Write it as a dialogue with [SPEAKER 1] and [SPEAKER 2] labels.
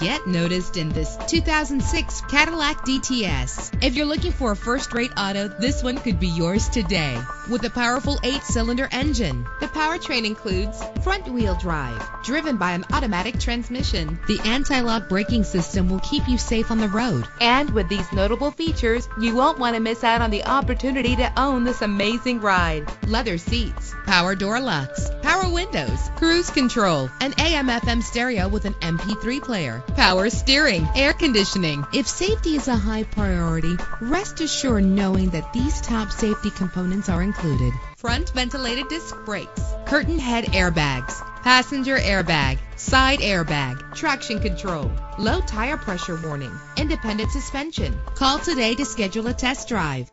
[SPEAKER 1] get noticed in this 2006 Cadillac DTS. If you're looking for a first-rate auto, this one could be yours today. With a powerful eight-cylinder engine, the powertrain includes front-wheel drive, driven by an automatic transmission. The anti-lock braking system will keep you safe on the road. And with these notable features, you won't want to miss out on the opportunity to own this amazing ride. Leather seats, power door locks, power windows, cruise control, an AM/FM stereo with an MP3 player, power steering, air conditioning. If safety is a high priority, rest assured knowing that these top safety components are included. Front ventilated disc brakes, curtain head airbags, passenger airbag, side airbag, traction control, low tire pressure warning, independent suspension. Call today to schedule a test drive.